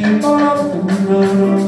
keep on running.